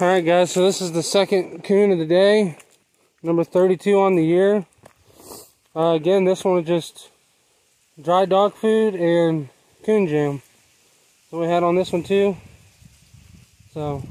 Alright guys, so this is the second coon of the day. Number 32 on the year. Uh, again, this one was just dry dog food and coon jam. So we had on this one too. So